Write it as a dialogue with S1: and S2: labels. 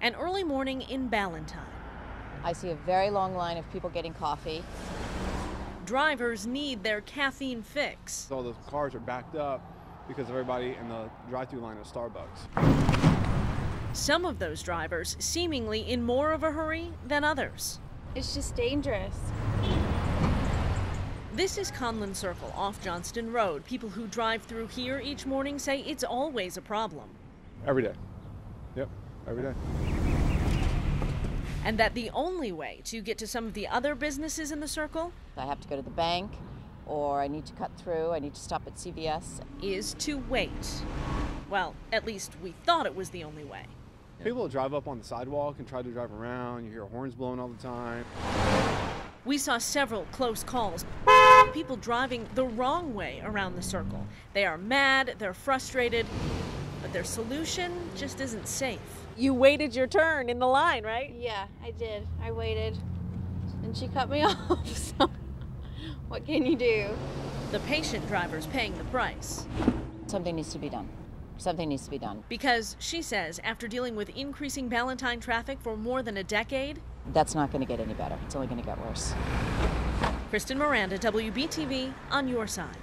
S1: an early morning in Ballantyne.
S2: I see a very long line of people getting coffee.
S1: Drivers need their caffeine fix.
S3: All the cars are backed up because of everybody in the drive-through line at Starbucks.
S1: Some of those drivers seemingly in more of a hurry than others.
S4: It's just dangerous.
S1: This is Conlin Circle off Johnston Road. People who drive through here each morning say it's always a problem.
S3: Every day. Yep, every day.
S1: And that the only way to get to some of the other businesses in the circle
S2: I have to go to the bank, or I need to cut through, I need to stop at CVS.
S1: is to wait. Well, at least we thought it was the only way.
S3: People drive up on the sidewalk and try to drive around. You hear horns blowing all the time.
S1: We saw several close calls. People driving the wrong way around the circle. They are mad, they're frustrated, but their solution just isn't safe.
S5: You waited your turn in the line, right?
S4: Yeah, I did. I waited. And she cut me off. So, what can you do?
S1: The patient driver's paying the price.
S2: Something needs to be done. Something needs to be done.
S1: Because she says after dealing with increasing Ballantyne traffic for more than a decade,
S2: That's not going to get any better. It's only going to get worse.
S1: Kristen Miranda, WBTV, on your side.